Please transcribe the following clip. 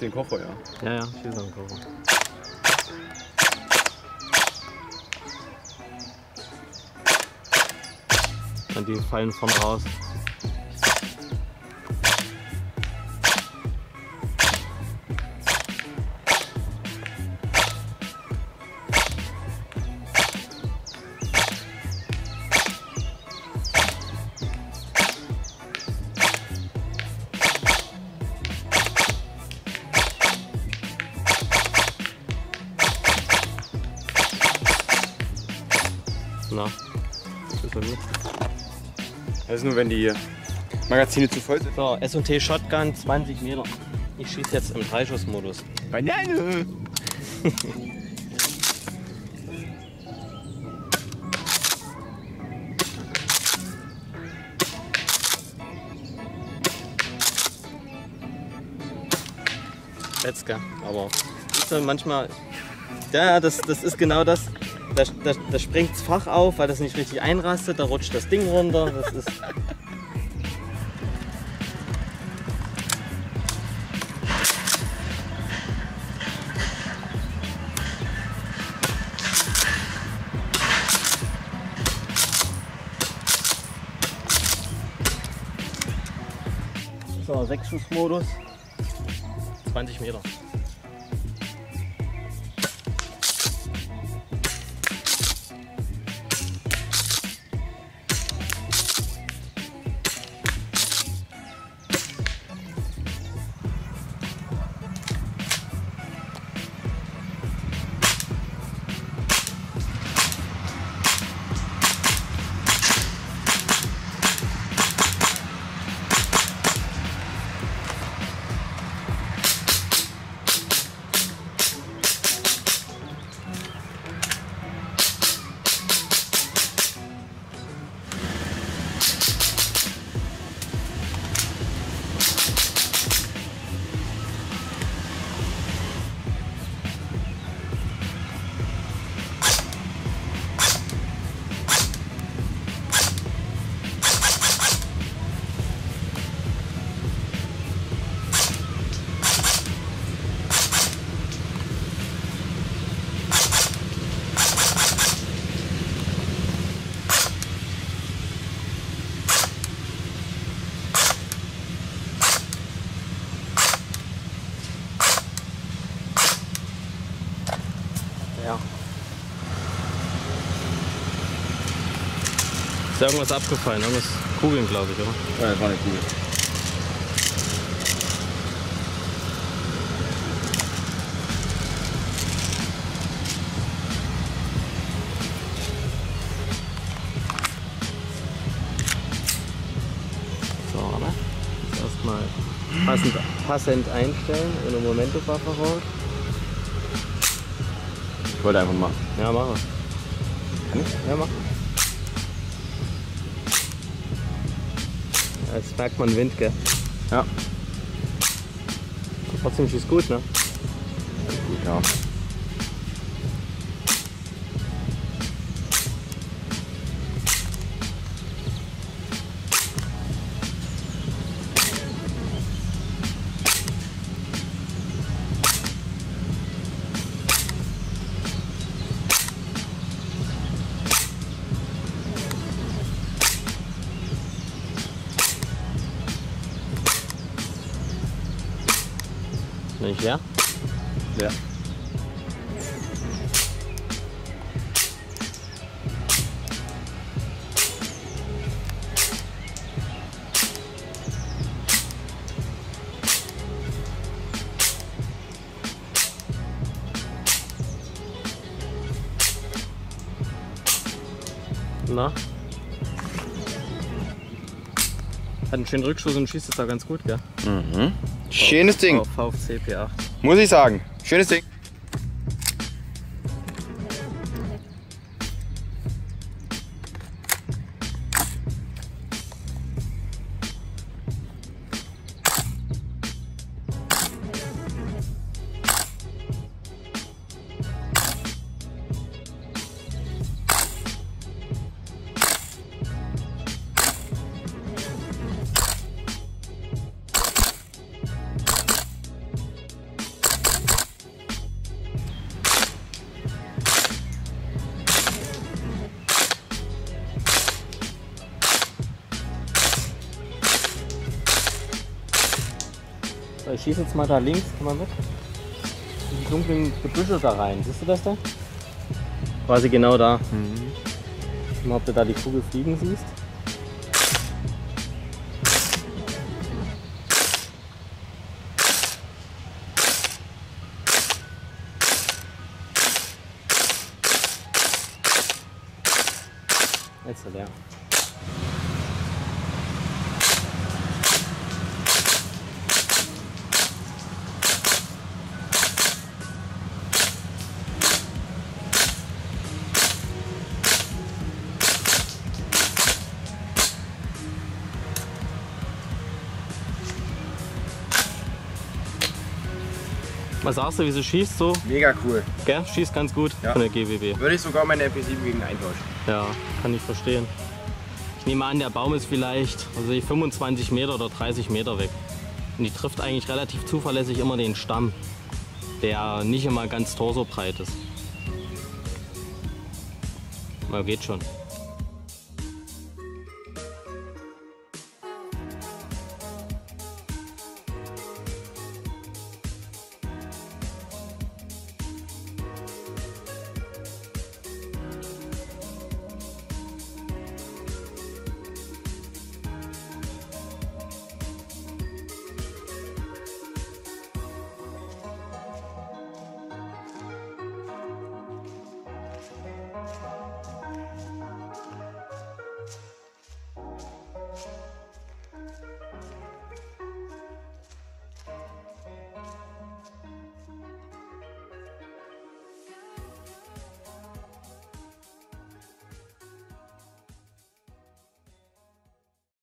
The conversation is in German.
mit dem Kocher, ja. Ja, ja, ist noch ein Kocher. Und die fallen vorne raus. Na, das ist gut. Das ist nur, wenn die Magazine zu voll sind. So, S&T Shotgun 20 Meter. Ich schieße jetzt im Dreischussmodus. Banane! Letzke. Aber manchmal. Ja, das, das ist genau das. Da, da, da springt das Fach auf, weil das nicht richtig einrastet. Da rutscht das Ding runter. Das ist. So, Sechsschussmodus. 20 Meter. Ist ja irgendwas abgefallen, irgendwas Kugeln, glaube ich, oder? Ja, das war eine Kugel. So. Jetzt erstmal passend, passend einstellen und eine Momento-Waffe raus. Ich wollte einfach mal. Ja, machen wir. Kann ich? Ja, machen wir. Jetzt merkt man Wind, gell? Ja. Trotzdem schießt gut, ne? Gut, ja. Nicht leer? Ja. Na? Hat einen schönen Rückschuss und schießt jetzt auch ganz gut, gell? Mhm. Schönes Ding, Auf VFC P8. muss ich sagen. Schönes Ding. Ich schieße jetzt mal da links, komm mal mit. In die dunklen Gebüsche da rein. Siehst du das da? Quasi genau da. Mal, ob du da die Kugel fliegen siehst. Jetzt ist Was sagst du, wie sie schießt so? Mega cool. Gell? Schießt ganz gut Ja. von der GWB. Würde ich sogar meine MP7 gegen eintauschen. Ja, kann ich verstehen. Ich nehme an, der Baum ist vielleicht also ich 25 Meter oder 30 Meter weg. Und die trifft eigentlich relativ zuverlässig immer den Stamm, der nicht immer ganz torsobreit ist. Na, geht schon.